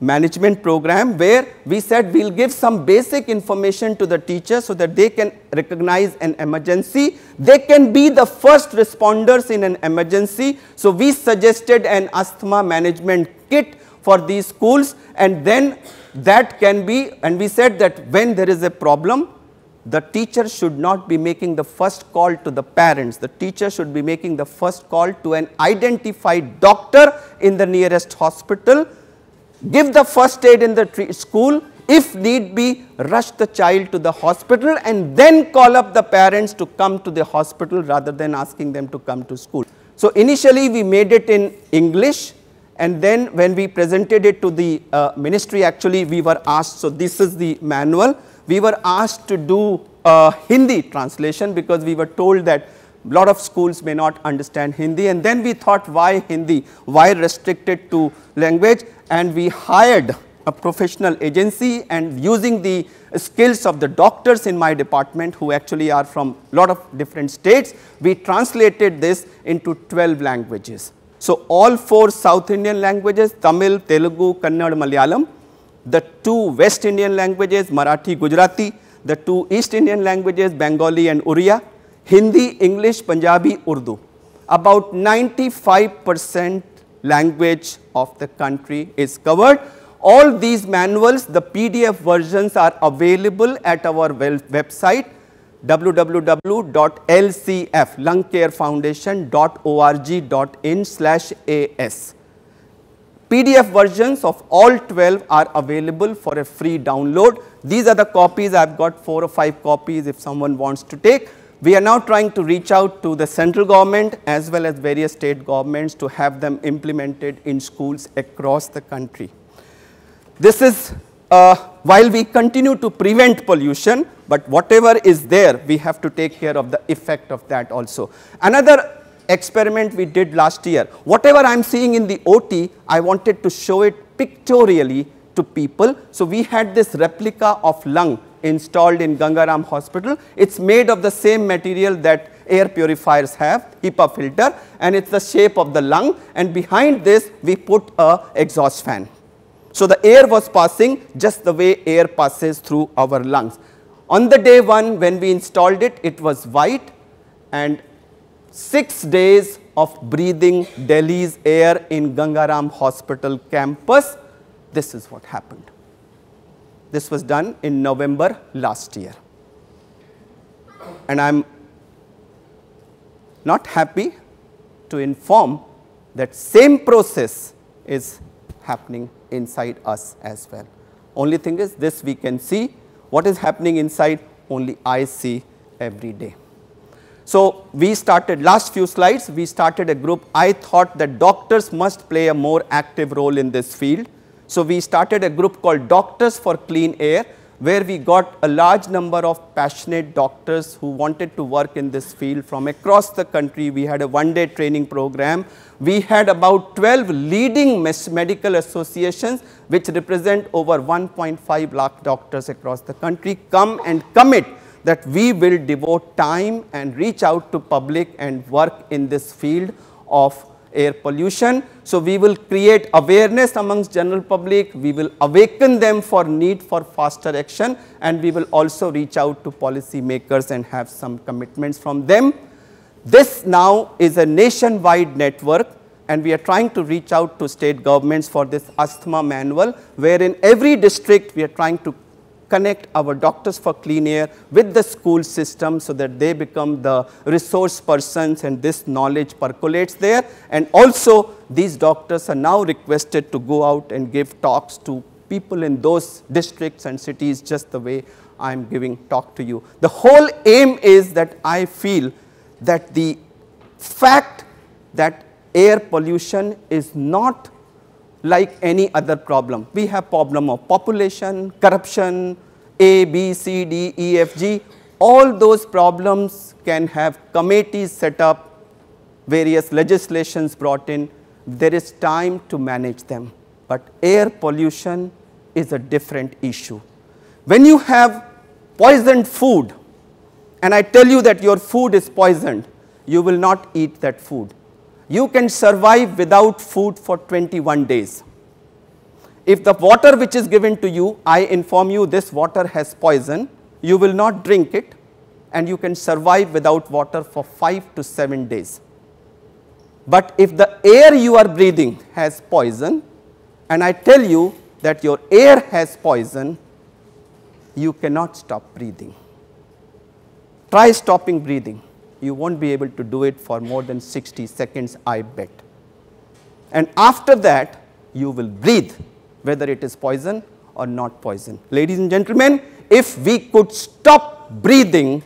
Speaker 1: management program where we said we will give some basic information to the teacher so that they can recognize an emergency. They can be the first responders in an emergency. So, we suggested an asthma management kit for these schools and then that can be and we said that when there is a problem the teacher should not be making the first call to the parents. The teacher should be making the first call to an identified doctor in the nearest hospital, give the first aid in the school, if need be rush the child to the hospital and then call up the parents to come to the hospital rather than asking them to come to school. So, initially we made it in English and then when we presented it to the uh, ministry actually we were asked, so this is the manual we were asked to do a Hindi translation because we were told that lot of schools may not understand Hindi. And then we thought why Hindi, why restricted to language? And we hired a professional agency and using the skills of the doctors in my department who actually are from lot of different states, we translated this into 12 languages. So, all four South Indian languages Tamil, Telugu, Kannada, Malayalam, the two West Indian languages Marathi, Gujarati, the two East Indian languages Bengali and Oriya, Hindi, English, Punjabi, Urdu. About 95 percent language of the country is covered. All these manuals, the PDF versions are available at our website www.lcf slash as. PDF versions of all 12 are available for a free download. These are the copies, I have got 4 or 5 copies if someone wants to take. We are now trying to reach out to the central government as well as various state governments to have them implemented in schools across the country. This is uh, while we continue to prevent pollution, but whatever is there, we have to take care of the effect of that also. Another experiment we did last year, whatever I am seeing in the OT, I wanted to show it pictorially to people. So, we had this replica of lung installed in Ganga Ram hospital. It is made of the same material that air purifiers have, HEPA filter and it is the shape of the lung and behind this we put a exhaust fan. So, the air was passing just the way air passes through our lungs. On the day 1 when we installed it, it was white and 6 days of breathing Delhi's air in Ganga Ram hospital campus, this is what happened. This was done in November last year. And I am not happy to inform that same process is happening inside us as well. Only thing is this we can see what is happening inside only I see every day. So, we started last few slides we started a group I thought that doctors must play a more active role in this field. So, we started a group called Doctors for Clean Air where we got a large number of passionate doctors who wanted to work in this field from across the country. We had a one day training program. We had about 12 leading medical associations which represent over 1.5 lakh doctors across the country come and commit that we will devote time and reach out to public and work in this field of air pollution. So, we will create awareness amongst general public, we will awaken them for need for faster action and we will also reach out to policy makers and have some commitments from them. This now is a nationwide network and we are trying to reach out to state governments for this asthma manual where in every district we are trying to connect our doctors for clean air with the school system so that they become the resource persons and this knowledge percolates there. And also these doctors are now requested to go out and give talks to people in those districts and cities just the way I am giving talk to you. The whole aim is that I feel that the fact that air pollution is not like any other problem. We have problem of population, corruption, A, B, C, D, E, F, G. All those problems can have committees set up, various legislations brought in. There is time to manage them. But air pollution is a different issue. When you have poisoned food and I tell you that your food is poisoned, you will not eat that food you can survive without food for 21 days. If the water which is given to you, I inform you this water has poison, you will not drink it and you can survive without water for 5 to 7 days. But if the air you are breathing has poison and I tell you that your air has poison, you cannot stop breathing. Try stopping breathing you won't be able to do it for more than 60 seconds, I bet. And after that, you will breathe whether it is poison or not poison. Ladies and gentlemen, if we could stop breathing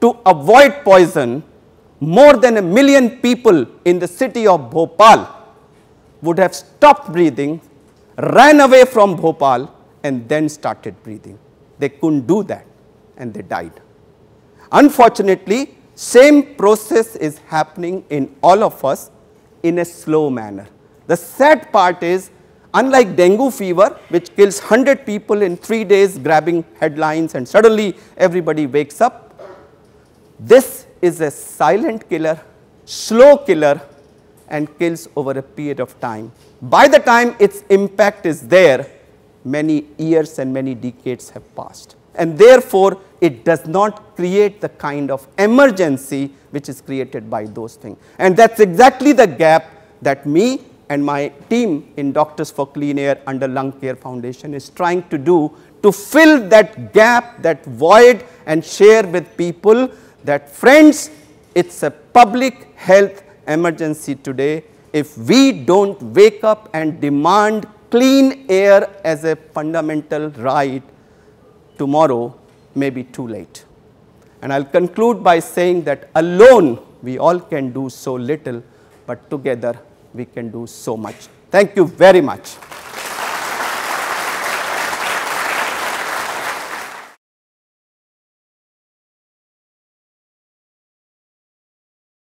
Speaker 1: to avoid poison, more than a million people in the city of Bhopal would have stopped breathing, ran away from Bhopal and then started breathing. They couldn't do that and they died. Unfortunately, same process is happening in all of us in a slow manner. The sad part is unlike dengue fever which kills 100 people in 3 days grabbing headlines and suddenly everybody wakes up, this is a silent killer, slow killer and kills over a period of time. By the time its impact is there, many years and many decades have passed. And therefore, it does not create the kind of emergency which is created by those things. And that's exactly the gap that me and my team in Doctors for Clean Air under Lung Care Foundation is trying to do to fill that gap, that void and share with people that friends, it's a public health emergency today. If we don't wake up and demand clean air as a fundamental right, tomorrow may be too late. And I'll conclude by saying that alone we all can do so little, but together we can do so much. Thank you very much.